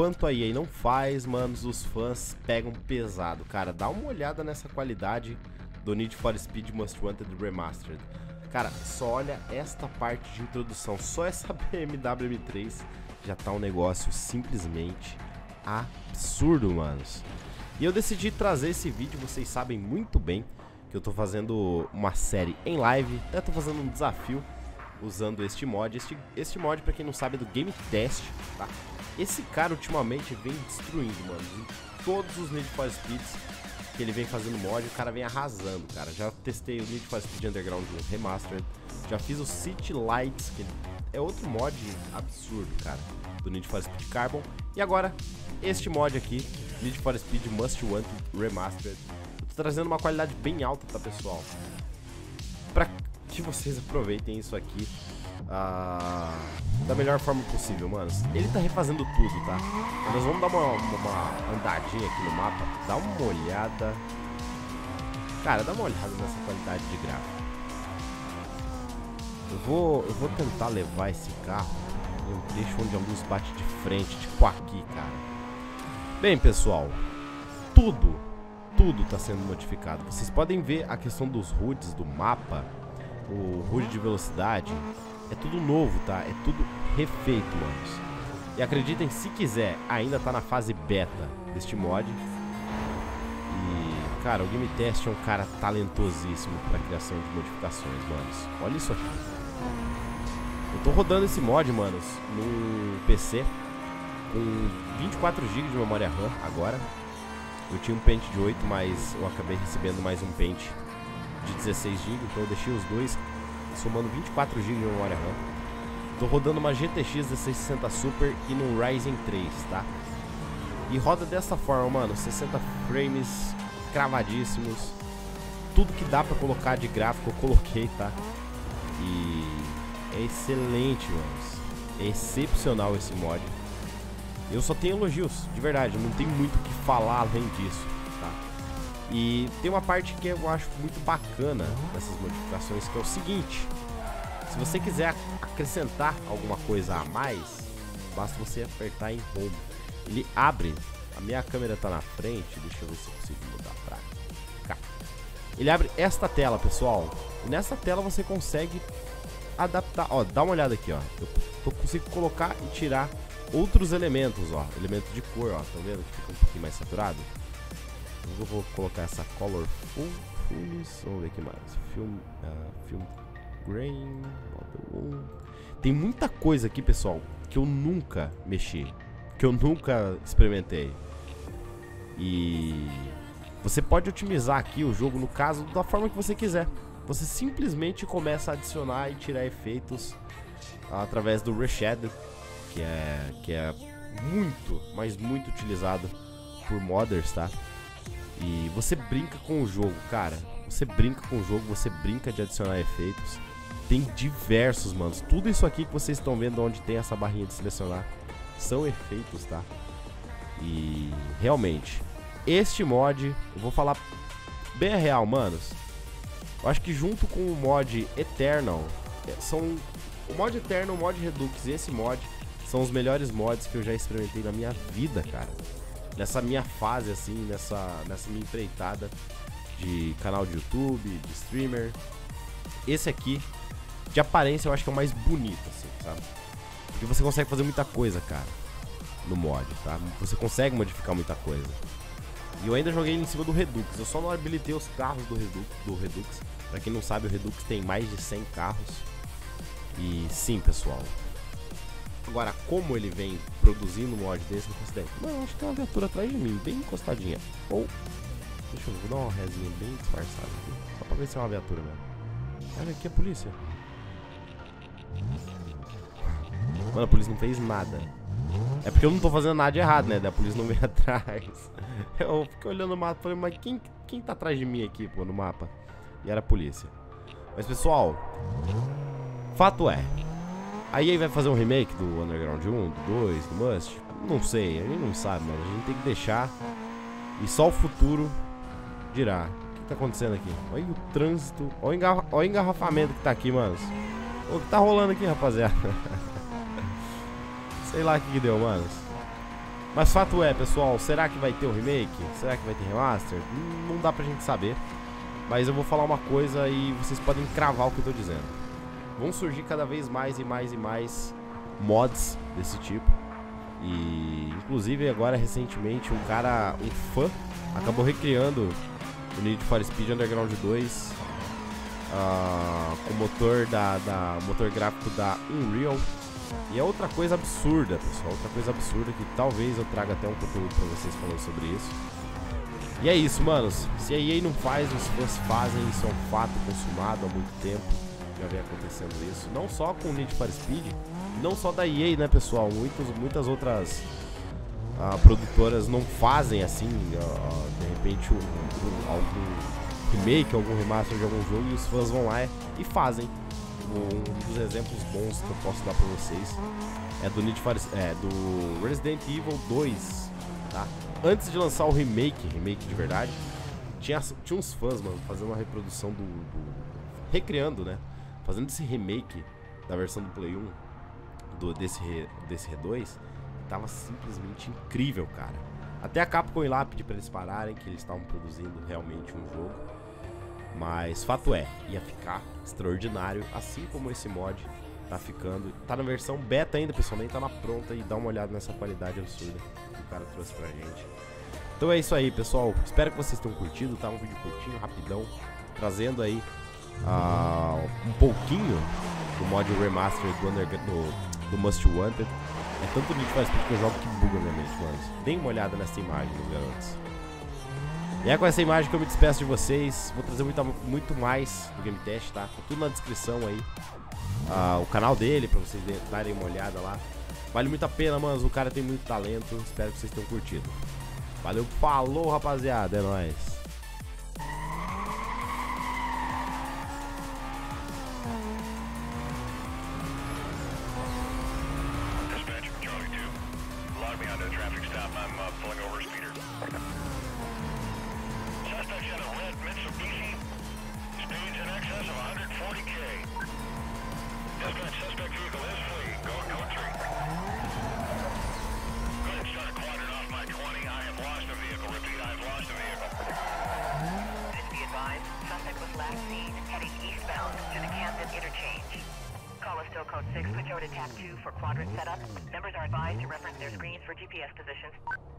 enquanto a EA não faz, manos, os fãs pegam pesado. Cara, dá uma olhada nessa qualidade do Need for Speed Most Wanted Remastered. Cara, só olha esta parte de introdução, só essa BMW M3 já tá um negócio simplesmente absurdo, manos. E eu decidi trazer esse vídeo, vocês sabem muito bem que eu tô fazendo uma série em live, eu tô fazendo um desafio usando este mod. Este, este mod, pra quem não sabe, é do Game Test, tá? Esse cara ultimamente vem destruindo, mano, em todos os Need for Speeds que ele vem fazendo mod, o cara vem arrasando, cara. Já testei o Need for Speed Underground Remastered, já fiz o City Lights, que é outro mod absurdo, cara, do Need for Speed Carbon. E agora, este mod aqui, Need for Speed Must Want Remastered. Eu tô trazendo uma qualidade bem alta, tá, pessoal? Pra que vocês aproveitem isso aqui uh, da melhor forma possível, mano. Ele tá refazendo tudo, tá? Nós vamos dar uma, uma andadinha aqui no mapa, dá uma olhada. Cara, dá uma olhada nessa qualidade de gráfico. Eu vou, eu vou tentar levar esse carro em um trecho onde a luz bate de frente, tipo aqui, cara. Bem, pessoal, tudo, tudo está sendo modificado. Vocês podem ver a questão dos HUDs do mapa, o HUD de velocidade, é tudo novo, tá? É tudo refeito, manos. E acreditem, se quiser, ainda tá na fase beta deste mod. E, cara, o Game Test é um cara talentosíssimo pra criação de modificações, manos. Olha isso aqui. Eu tô rodando esse mod, manos, no PC com 24 GB de memória RAM agora. Eu tinha um pente de 8, mas eu acabei recebendo mais um pente de 16 GB, então eu deixei os dois somando 24 GB de memória RAM. Tô rodando uma GTX 1660 Super e no Ryzen 3, tá? E roda dessa forma, mano, 60 frames cravadíssimos. Tudo que dá pra colocar de gráfico eu coloquei, tá? E é excelente, mano. É excepcional esse mod. Eu só tenho elogios, de verdade, não tem muito o que falar além disso. E tem uma parte que eu acho muito bacana nessas modificações, que é o seguinte. Se você quiser acrescentar alguma coisa a mais, basta você apertar em Home. Ele abre, a minha câmera está na frente, deixa eu ver se eu consigo mudar pra cá. Ele abre esta tela, pessoal. E nessa tela você consegue adaptar, ó, dá uma olhada aqui, ó. Eu, consigo colocar e tirar outros elementos, ó. Elementos de cor, ó. Tá vendo que fica um pouquinho mais saturado? Eu vou colocar essa color full, vamos ver o que mais. Film, uh, film grain, model 1. Tem muita coisa aqui, pessoal, que eu nunca mexi, que eu nunca experimentei. E você pode otimizar aqui o jogo, no caso, da forma que você quiser. Você simplesmente começa a adicionar e tirar efeitos através do Reshed, que é, que é muito, mas muito utilizado por modders, tá? E você brinca com o jogo, cara. Você brinca com o jogo, você brinca de adicionar efeitos. Tem diversos, manos. Tudo isso aqui que vocês estão vendo onde tem essa barrinha de selecionar são efeitos, tá? E realmente, este mod, eu vou falar bem real, manos. Eu acho que junto com o mod Eternal, é, são o mod Eternal, o mod Redux e esse mod são os melhores mods que eu já experimentei na minha vida, cara nessa minha fase, assim, nessa, nessa minha empreitada de canal de YouTube, de streamer. Esse aqui, de aparência, eu acho que é o mais bonito, assim, sabe? Porque você consegue fazer muita coisa, cara, no mod, tá? Você consegue modificar muita coisa. E eu ainda joguei em cima do Redux. Eu só não habilitei os carros do Redux. Do Redux. Pra quem não sabe, o Redux tem mais de 100 carros. E sim, pessoal, Agora, como ele vem produzindo um mod desse, não faço ideia. Acho que tem uma viatura atrás de mim, bem encostadinha. Ou. Deixa eu dar uma resinha bem disfarçada aqui. Só pra ver se é uma viatura mesmo. Olha aqui a polícia. Mano, a polícia não fez nada. É porque eu não tô fazendo nada de errado, né? Da polícia não vem atrás. Eu fiquei olhando o mapa e falei, mas quem, quem tá atrás de mim aqui, pô, no mapa? E era a polícia. Mas, pessoal, fato é, a EA vai fazer um remake do Underground 1, do 2, do Must? Não sei, a gente não sabe, mas a gente tem que deixar. E só o futuro dirá. O que tá acontecendo aqui? Olha o trânsito, olha o, olha o engarrafamento que tá aqui, mano. O que tá rolando aqui, rapaziada? sei lá o que, que deu, mano. Mas fato é, pessoal, será que vai ter o remake? Será que vai ter remaster? Não dá pra gente saber. Mas eu vou falar uma coisa e vocês podem cravar o que eu tô dizendo. Vão surgir cada vez mais e mais e mais mods desse tipo. E inclusive agora recentemente um cara, um fã, acabou recriando o Need for Speed Underground 2 uh, ah, com motor da, da motor gráfico da Unreal e é outra coisa absurda, pessoal. Outra coisa absurda que talvez eu traga até um conteúdo pra vocês falando sobre isso. E é isso, manos. Se a EA não faz, os fãs fazem. Isso é um fato consumado há muito tempo. Já vem acontecendo isso. Não só com Need for Speed, não só da EA, né, pessoal? Muitos, muitas outras uh, produtoras não fazem assim. De repente, um, um, algum remake, algum remaster de algum jogo e os fãs vão lá e fazem um dos exemplos bons que eu posso dar pra vocês é do Need for, é do Resident Evil 2, tá? Antes de lançar o remake, remake de verdade, tinha, tinha uns fãs, mano, fazendo uma reprodução do, do recriando, né? Fazendo esse remake da versão do Play 1 do, desse, desse R2, tava simplesmente incrível, cara. Até a Capcom ir lá pedir pra eles pararem, que eles estavam produzindo realmente um jogo. Mas fato é, ia ficar extraordinário, assim como esse mod tá ficando. Tá na versão beta ainda, pessoal, nem tá na pronta e dá uma olhada nessa qualidade absurda que o cara trouxe pra gente. Então é isso aí, pessoal. Espero que vocês tenham curtido, tá? Um vídeo curtinho, rapidão, trazendo aí uh, um pouquinho do mod remaster do, do, do Must Wanted. É tanto Need for Speed que eu jogo que buga minha mente, mano. Deem uma olhada nessa imagem, meus garotos. E é com essa imagem que eu me despeço de vocês. Vou trazer muito, muito mais do Game Test, tá? Tá tudo na descrição aí. Uh, o canal dele, pra vocês darem uma olhada lá. Vale muito a pena, mano. O cara tem muito talento. Espero que vocês tenham curtido. Valeu, falou, rapaziada. É nóis. Traffic stop. I'm uh, pulling over a speeder. Suspect's in a red Mitsubishi. Speeds in excess of 140K. Dispatch suspect vehicle is fleeing. Go country. 6, switch over to tab 2 for quadrant setup. Members are advised to reference their screens for GPS positions.